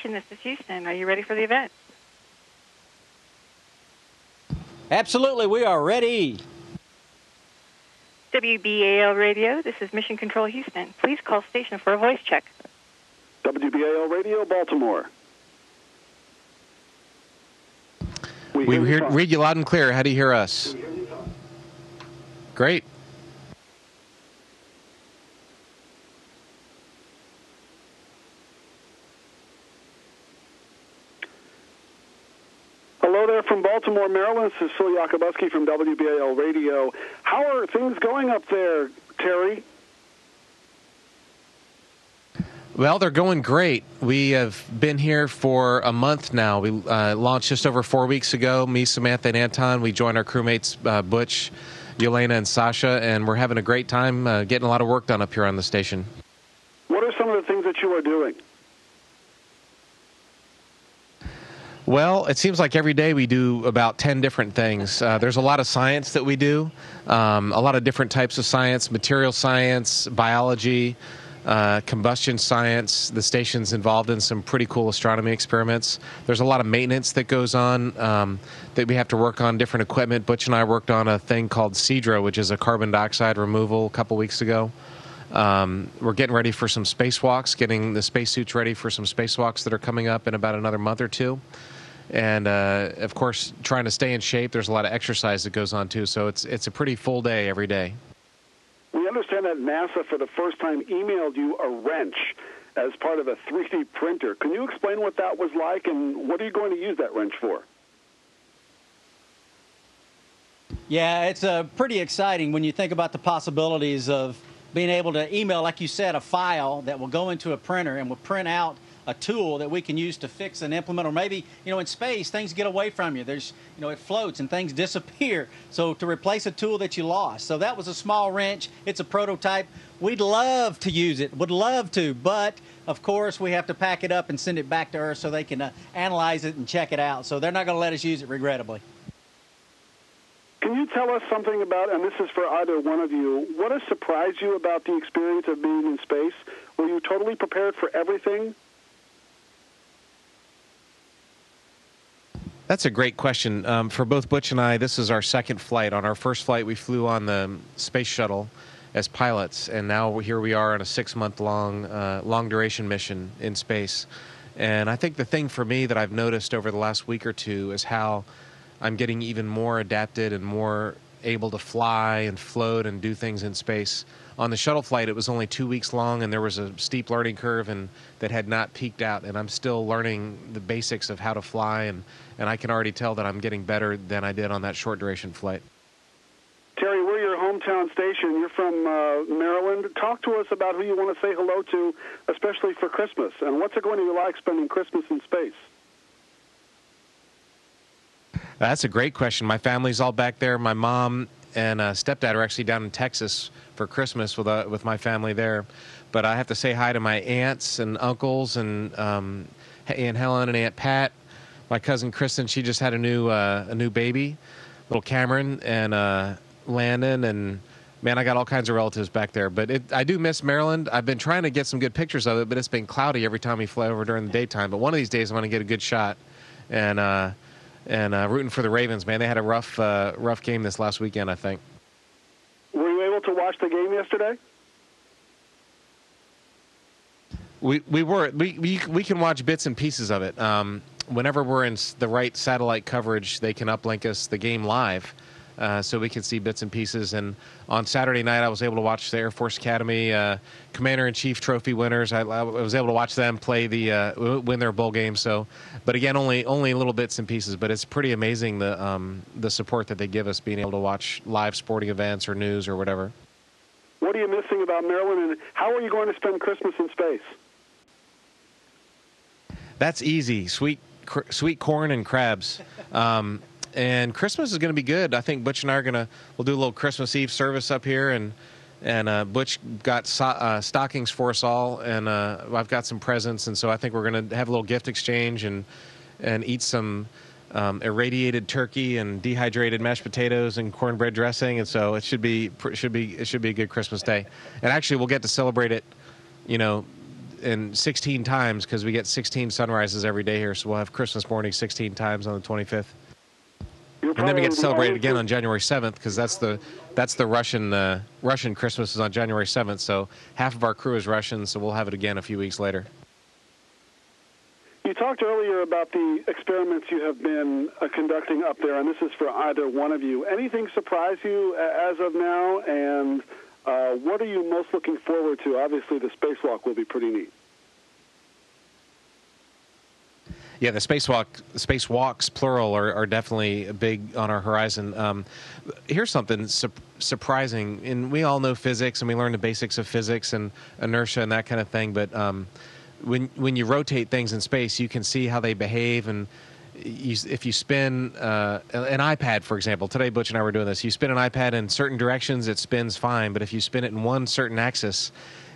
station. This is Houston. Are you ready for the event? Absolutely, we are ready. WBAL Radio, this is Mission Control Houston. Please call station for a voice check. WBAL Radio, Baltimore. We, we hear, read you loud and clear. How do you hear us? Great. Hello there from Baltimore, Maryland. This is Phil Yacuboski from WBAL Radio. How are things going up there, Terry? Well, they're going great. We have been here for a month now. We uh, launched just over four weeks ago. Me, Samantha, and Anton. We joined our crewmates uh, Butch, Yelena, and Sasha, and we're having a great time uh, getting a lot of work done up here on the station. What are some of the things that you are doing? Well, it seems like every day we do about 10 different things. Uh, there's a lot of science that we do, um, a lot of different types of science, material science, biology, uh, combustion science. The station's involved in some pretty cool astronomy experiments. There's a lot of maintenance that goes on um, that we have to work on different equipment. Butch and I worked on a thing called CDRA, which is a carbon dioxide removal, a couple weeks ago. Um, we're getting ready for some spacewalks, getting the spacesuits ready for some spacewalks that are coming up in about another month or two and uh, of course trying to stay in shape there's a lot of exercise that goes on too. So it's it's a pretty full day every day. We understand that nasa for the first time emailed you a wrench as part of a 3d printer. Can you explain what that was like and what are you going to use that wrench for? Yeah it's uh, pretty exciting when you think about the possibilities of being able to email like you said a file that will go into a printer and will print out a tool that we can use to fix an implement or maybe you know in space things get away from you. There's you know it floats and things disappear. So to replace a tool that you lost. So that was a small wrench. It's a prototype. We'd love to use it. Would love to but of course we have to pack it up and send it back to earth so they can uh, analyze it and check it out. So they're not going to let us use it regrettably. Can you tell us something about, and this is for either one of you, what has surprised you about the experience of being in space? Were you totally prepared for everything? That's a great question. Um, for both Butch and I, this is our second flight. On our first flight, we flew on the space shuttle as pilots, and now here we are on a six-month-long, uh, long-duration mission in space. And I think the thing for me that I've noticed over the last week or two is how I'm getting even more adapted and more able to fly and float and do things in space on the shuttle flight, it was only two weeks long, and there was a steep learning curve, and that had not peaked out. And I'm still learning the basics of how to fly, and and I can already tell that I'm getting better than I did on that short duration flight. Terry, we're your hometown station. You're from uh, Maryland. Talk to us about who you want to say hello to, especially for Christmas, and what's it going to be like spending Christmas in space? That's a great question. My family's all back there. My mom and uh, stepdad are actually down in Texas for Christmas with uh, with my family there. But I have to say hi to my aunts and uncles and um, Aunt Helen and Aunt Pat. My cousin Kristen, she just had a new uh, a new baby, little Cameron and uh, Landon and man, I got all kinds of relatives back there. But it, I do miss Maryland. I've been trying to get some good pictures of it, but it's been cloudy every time we fly over during the daytime. But one of these days, I'm going to get a good shot. And uh, and uh, rooting for the Ravens, man. They had a rough, uh, rough game this last weekend, I think. Were you able to watch the game yesterday? We we were we we, we can watch bits and pieces of it. Um, whenever we're in the right satellite coverage, they can uplink us the game live uh, so we can see bits and pieces. And on Saturday night, I was able to watch the Air Force Academy uh, Commander in Chief Trophy winners. I, I, was able to watch them play the uh, win their bowl game. So, but again, only only little bits and pieces. But it's pretty amazing the um, the support that they give us, being able to watch live sporting events or news or whatever. What are you missing about Maryland, and how are you going to spend Christmas in space? That's easy. Sweet sweet corn and crabs. Um, and Christmas is going to be good. I think Butch and I are going to we'll do a little Christmas Eve service up here, and and uh, Butch got so, uh, stockings for us all, and uh, I've got some presents, and so I think we're going to have a little gift exchange and and eat some um, irradiated turkey and dehydrated mashed potatoes and cornbread dressing, and so it should be should be it should be a good Christmas day. And actually, we'll get to celebrate it, you know, and 16 times because we get 16 sunrises every day here. So we'll have Christmas morning 16 times on the 25th. And then we get to celebrate it again on January 7th because that's the that's the Russian uh, Russian Christmas is on January 7th. So half of our crew is Russian, so we'll have it again a few weeks later. You talked earlier about the experiments you have been uh, conducting up there, and this is for either one of you. Anything surprise you uh, as of now, and uh, what are you most looking forward to? Obviously, the spacewalk will be pretty neat. Yeah, the spacewalk, spacewalks plural are, are definitely big on our horizon. Um, here's something su- surprising, and we all know physics, and we learn the basics of physics and inertia and that kind of thing. But um, when when you rotate things in space, you can see how they behave, and you, if you spin uh, an iPad, for example, today Butch and I were doing this. You spin an iPad in certain directions, it spins fine, but if you spin it in one certain axis,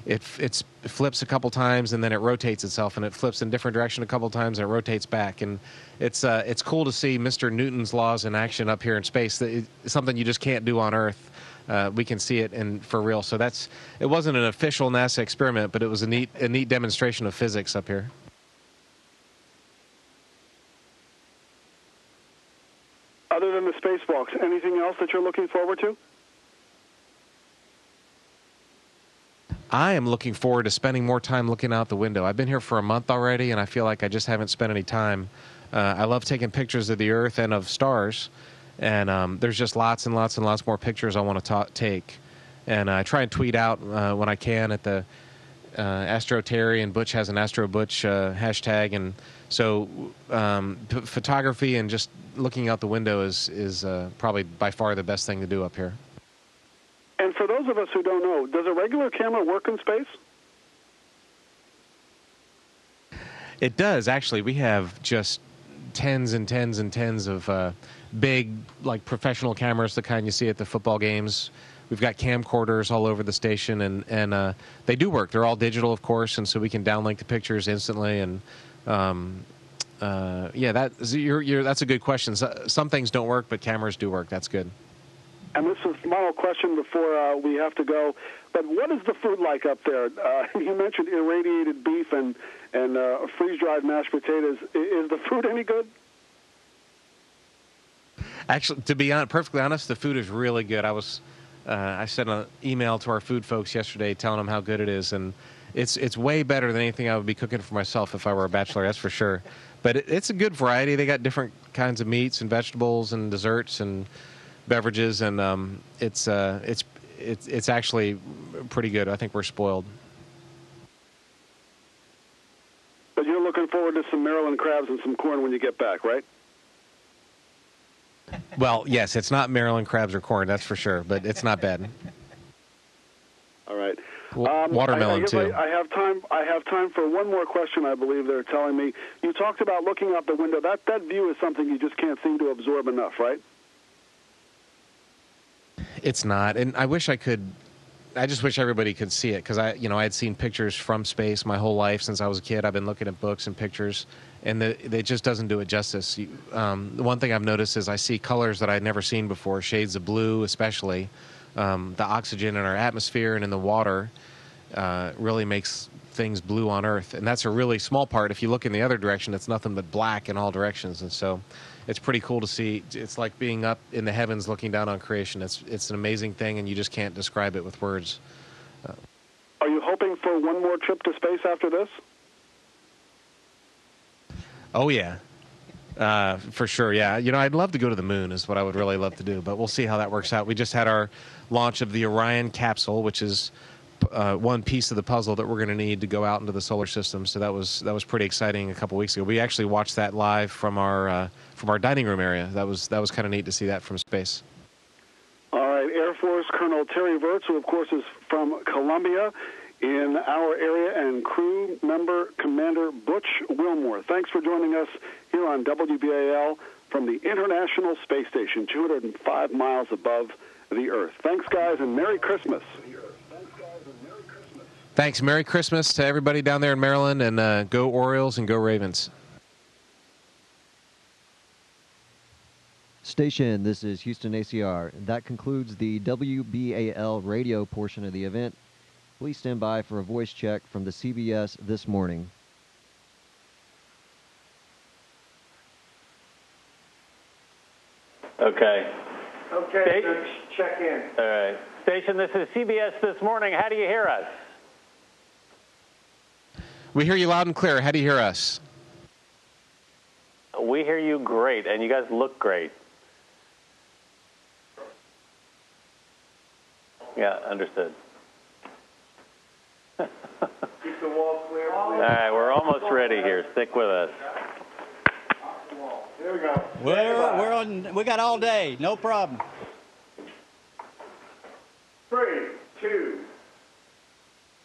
it it's, it flips a couple times and then it rotates itself and it flips in different direction a couple times and it rotates back and it's uh, it's cool to see Mr. Newton's laws in action up here in space. Is something you just can't do on Earth. Uh, we can see it in for real. So that's it wasn't an official NASA experiment, but it was a neat a neat demonstration of physics up here. Other than the spacewalks, anything else that you're looking forward to? I am looking forward to spending more time looking out the window. I've been here for a month already, and I feel like I just haven't spent any time. Uh, I love taking pictures of the Earth and of stars, and um, there's just lots and lots and lots more pictures I want to ta- take. And I try and tweet out uh, when I can at the uh, Astro Terry and Butch has an Astro Butch uh, hashtag, and so um, photography and just looking out the window is is uh, probably by far the best thing to do up here. And for those of us who don't know, does a regular camera work in space? It does actually. We have just tens and tens and tens of uh, big, like professional cameras, the kind you see at the football games. We've got camcorders all over the station, and and uh, they do work. They're all digital, of course, and so we can downlink the pictures instantly. And um, uh, yeah, that you're, you're, that's a good question. So, some things don't work, but cameras do work. That's good. And this is final question before uh, we have to go. But what is the food like up there? Uh, you mentioned irradiated beef and and uh, freeze dried mashed potatoes. Is the food any good? Actually, to be honest, perfectly honest, the food is really good. I was, uh, I sent an email to our food folks yesterday telling them how good it is, and it's it's way better than anything I would be cooking for myself if I were a bachelor. That's for sure. But it, it's a good variety. They got different kinds of meats and vegetables and desserts and beverages, and um, it's uh, it's it's it's actually pretty good. I think we're spoiled. But you're looking forward to some Maryland crabs and some corn when you get back, right? Well, yes, it's not Maryland crabs or corn, that's for sure, but it's not bad. All right. Um, watermelon, I, I, too. I, I have time. I have time for one more question. I believe they're telling me you talked about looking out the window. That that view is something you just can't seem to absorb enough, right? It's not, and I wish I could. I just wish everybody could see it because I, you know, I had seen pictures from space my whole life since I was a kid. I've been looking at books and pictures, and the, it just doesn't do it justice. You, um, the one thing I've noticed is I see colors that I'd never seen before, shades of blue, especially. Um, the oxygen in our atmosphere and in the water uh, really makes things blue on Earth, and that's a really small part. If you look in the other direction, it's nothing but black in all directions, and so it's pretty cool to see. It's like being up in the heavens looking down on creation. It's it's an amazing thing, and you just can't describe it with words. Are you hoping for one more trip to space after this? Oh yeah, uh, for sure. Yeah, you know, I'd love to go to the moon. Is what I would really love to do, but we'll see how that works out. We just had our launch of the Orion capsule, which is uh, one piece of the puzzle that we're going to need to go out into the solar system. So that was that was pretty exciting a couple weeks ago. We actually watched that live from our uh, from our dining room area. That was that was kind of neat to see that from space. All right, Air Force Colonel Terry Virts, who of course is from Columbia, in our area, and crew member Commander Butch Wilmore. Thanks for joining us here on WBAL from the International Space Station, 205 miles above the Earth. Thanks, guys, and Merry Christmas. Thanks. Merry Christmas to everybody down there in Maryland, and uh, go Orioles and go Ravens. Station, this is Houston ACR. That concludes the WBAL radio portion of the event. Please stand by for a voice check from the CBS This Morning. Okay. Okay, Sta- check in. All right. Station, this is CBS This Morning. How do you hear us? We hear you loud and clear. How do you hear us? We hear you great, and you guys look great. Yeah, understood. Keep the wall clear. All right, we're almost ready here. Stick with us. Here we go. We're, we're on, we got all day, no problem. Three, two.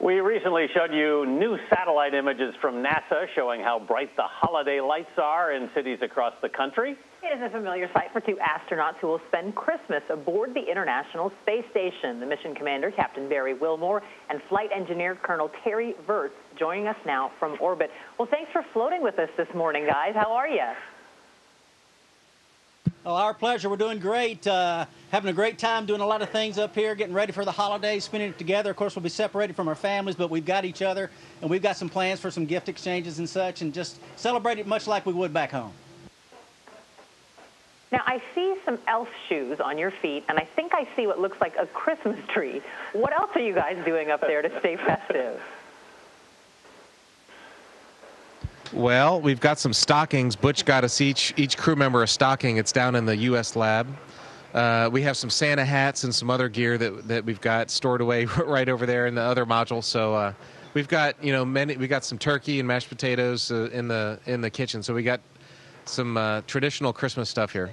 We recently showed you new satellite images from NASA showing how bright the holiday lights are in cities across the country. It is a familiar sight for two astronauts who will spend Christmas aboard the International Space Station. The mission commander, Captain Barry Wilmore, and flight engineer Colonel Terry Virts joining us now from orbit. Well, thanks for floating with us this morning, guys. How are you? Oh, our pleasure. We're doing great. Uh, having a great time doing a lot of things up here, getting ready for the holidays, spending it together. Of course, we'll be separated from our families, but we've got each other, and we've got some plans for some gift exchanges and such, and just celebrate it much like we would back home. Now, I see some elf shoes on your feet, and I think I see what looks like a Christmas tree. What else are you guys doing up there to stay festive? Well, we've got some stockings. Butch got us each each crew member a stocking. It's down in the U.S. lab. Uh, we have some Santa hats and some other gear that that we've got stored away right over there in the other module. So uh, we've got you know many. We got some turkey and mashed potatoes uh, in the in the kitchen. So we got some uh, traditional Christmas stuff here.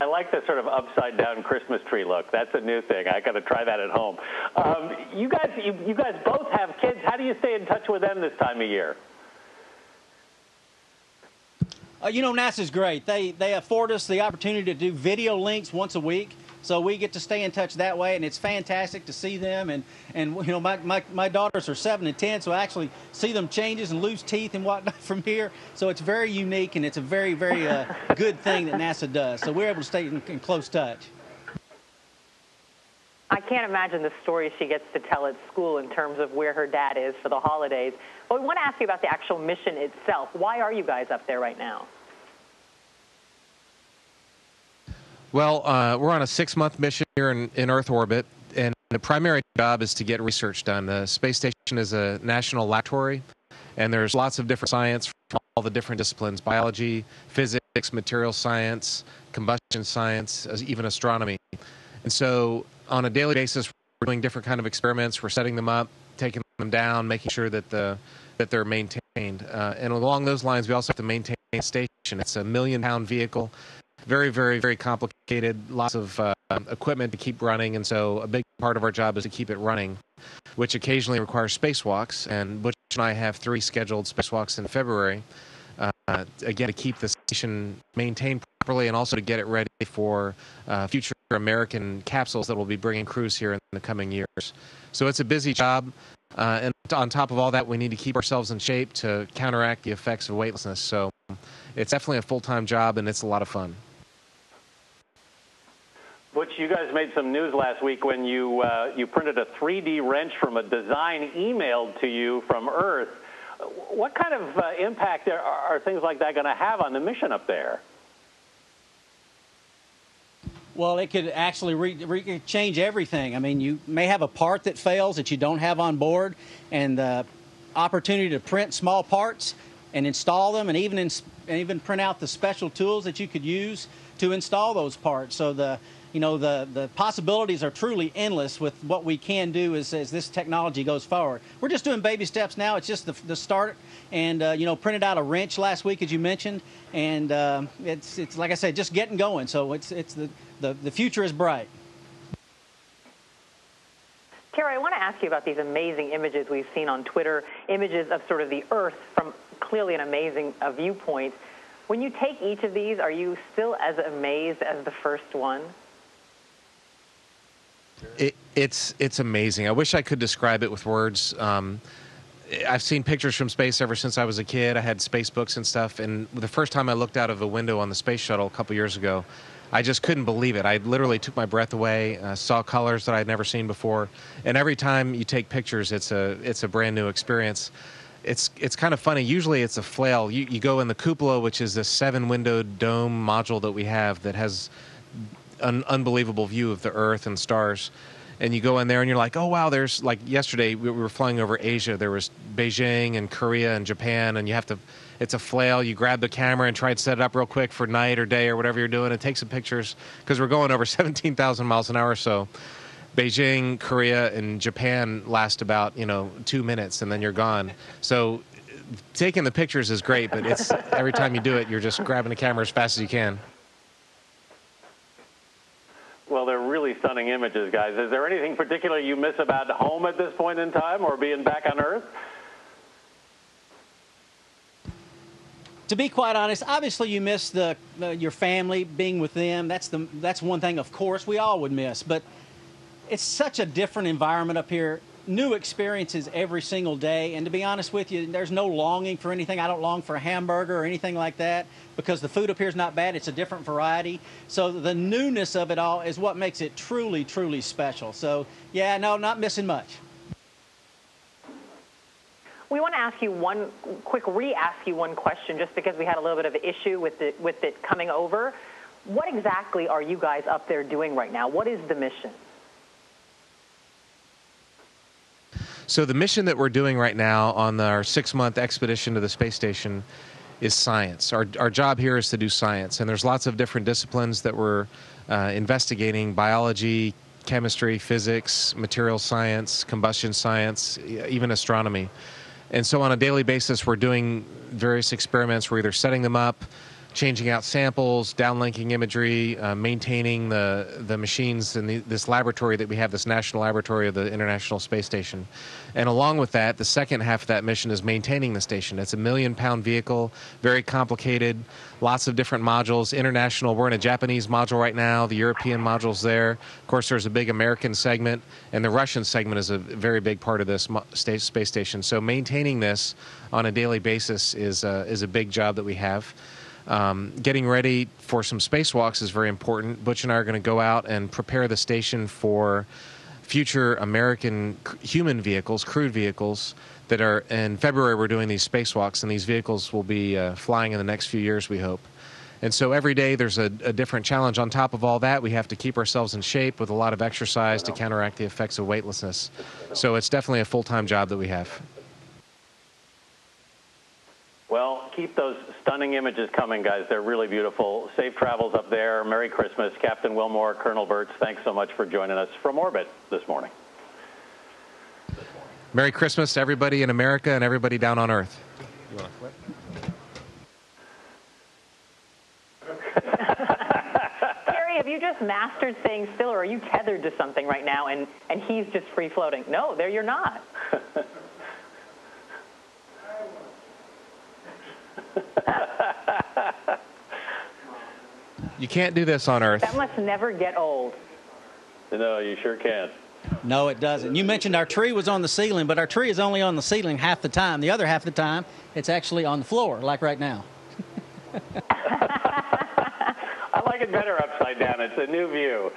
I like the sort of upside down Christmas tree look. That's a new thing. I got to try that at home. Um, you guys, you, you guys both have kids. How do you stay in touch with them this time of year? Uh, you know, NASA's great. They they afford us the opportunity to do video links once a week, so we get to stay in touch that way, and it's fantastic to see them. And and you know, my my, my daughters are seven and ten, so I actually see them changes and lose teeth and whatnot from here. So it's very unique, and it's a very very uh, good thing that NASA does. So we're able to stay in, in close touch. I can't imagine the stories she gets to tell at school in terms of where her dad is for the holidays. But we want to ask you about the actual mission itself. Why are you guys up there right now? Well, uh, we're on a six-month mission here in, in Earth orbit, and the primary job is to get research done. The space station is a national laboratory, and there's lots of different science from all the different disciplines: biology, physics, material science, combustion science, even astronomy. And so, on a daily basis, we're doing different kind of experiments. We're setting them up, taking them down, making sure that the that they're maintained. Uh, and along those lines, we also have to maintain the station. It's a million-pound vehicle very, very, very complicated. Lots of uh, equipment to keep running, and so a big part of our job is to keep it running, which occasionally requires spacewalks. And Butch and I have three scheduled spacewalks in February. Uh, again, to keep the station maintained properly, and also to get it ready for uh, future American capsules that will be bringing crews here in the coming years. So it's a busy job. Uh, and on top of all that, we need to keep ourselves in shape to counteract the effects of weightlessness. So it's definitely a full-time job, and it's a lot of fun. You guys made some news last week when you uh, you printed a 3D wrench from a design emailed to you from Earth. What kind of uh, impact are, are things like that going to have on the mission up there? Well, it could actually re- re- change everything. I mean, you may have a part that fails that you don't have on board, and the opportunity to print small parts and install them, and even and even print out the special tools that you could use to install those parts. So the you know the the possibilities are truly endless with what we can do as, as this technology goes forward. We're just doing baby steps now. It's just the, the start, and uh, you know printed out a wrench last week as you mentioned, and uh, it's it's like I said, just getting going. So it's it's the the, the future is bright. Terry, I want to ask you about these amazing images we've seen on Twitter, images of sort of the Earth from clearly an amazing uh, viewpoint. When you take each of these, are you still as amazed as the first one? It, it's it's amazing. I wish I could describe it with words. Um, I've seen pictures from space ever since I was a kid. I had space books and stuff, and the first time I looked out of a window on the space shuttle a couple years ago, I just couldn't believe it. I literally took my breath away. Uh, saw colors that I'd never seen before, and every time you take pictures, it's a it's a brand new experience. It's it's kind of funny. Usually, it's a flail. You you go in the cupola, which is this seven-windowed dome module that we have that has an unbelievable view of the Earth and stars. And you go in there and you're like, oh wow, there's like yesterday we were flying over Asia. There was Beijing and Korea and Japan, and you have to it's a flail. You grab the camera and try to set it up real quick for night or day or whatever you're doing and take some pictures because we're going over 17,000 miles an hour. So Beijing, Korea, and Japan last about you know two minutes and then you're gone. So taking the pictures is great, but it's every time you do it, you're just grabbing the camera as fast as you can. Well, they're really stunning images, guys. Is there anything particular you miss about home at this point in time or being back on Earth? to be quite honest, obviously you miss the your family being with them. That's the that's one thing, of course, we all would miss. But it's such a different environment up here. New experiences every single day. And to be honest with you, there's no longing for anything. I don't long for a hamburger or anything like that because the food is not bad. It's a different variety. So the newness of it all is what makes it truly, truly special. So yeah, no, not missing much. We want to ask you one quick re-ask you one question, just because we had a little bit of an issue with it with it coming over. What exactly are you guys up there doing right now? What is the mission? So the mission that we're doing right now on our six-month expedition to the space station is science. Our, our job here is to do science, and there's lots of different disciplines that we're uh, investigating: biology, chemistry, physics, material science, combustion science, even astronomy. And so on a daily basis, we're doing various experiments. We're either setting them up, changing out samples, downlinking imagery, uh, maintaining the, the machines in the, this laboratory that we have, this national laboratory of the International Space Station. And along with that, the second half of that mission is maintaining the station. It's a million pound vehicle, very complicated, lots of different modules. International, we're in a Japanese module right now, the European module's there. Of course, there's a big American segment, and the Russian segment is a very big part of this space station. So maintaining this on a daily basis is, uh, is a big job that we have. Um, getting ready for some spacewalks is very important. Butch and I are going to go out and prepare the station for future American human vehicles, crewed vehicles that are in February. We're doing these spacewalks, and these vehicles will be uh, flying in the next few years, we hope. And so every day there's a, a, different challenge. On top of all that, we have to keep ourselves in shape with a lot of exercise to counteract the effects of weightlessness. So it's definitely a full time job that we have. Well, keep those stunning images coming, guys. They're really beautiful. Safe travels up there. Merry Christmas. Captain Wilmore, Colonel Virts, thanks so much for joining us from orbit this morning. Merry Christmas to everybody in America and everybody down on Earth. Terry, have you just mastered staying still, or are you tethered to something right now and, and he's just free floating? No, there you're not. you can't do this on Earth. That must never get old. No, you sure can't. No, it doesn't. You mentioned our tree was on the ceiling, but our tree is only on the ceiling half the time. The other half of the time, it's actually on the floor, like right now. I like it better upside down. It's a new view.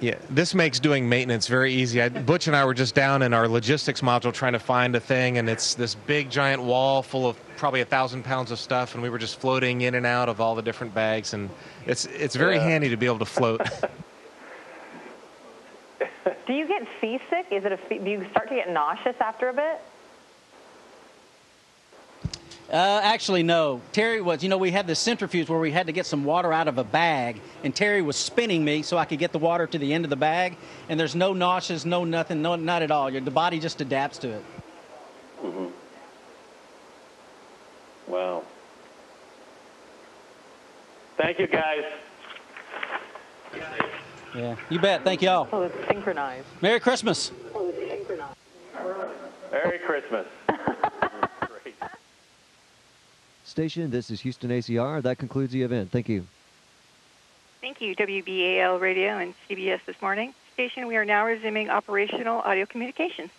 Yeah, this makes doing maintenance very easy. I, Butch and I were just down in our logistics module trying to find a thing, and it's this big giant wall full of probably a thousand pounds of stuff, and we were just floating in and out of all the different bags, and it's it's very yeah. handy to be able to float. do you get seasick? Is it a? Do you start to get nauseous after a bit? Uh, actually, no. Terry was, you know, we had this centrifuge where we had to get some water out of a bag, and Terry was spinning me so I could get the water to the end of the bag. And there's no nauseous, no nothing, no, not at all. Your, the body just adapts to it. Mm-hmm. Wow. Thank you, guys. Yeah, you bet. Thank y'all. Oh, it's synchronized. Merry Christmas. Oh, it's synchronized. Merry Christmas. Station, this is Houston ACR. That concludes the event. Thank you. Thank you, WBAL Radio and CBS this morning. Station, we are now resuming operational audio communications.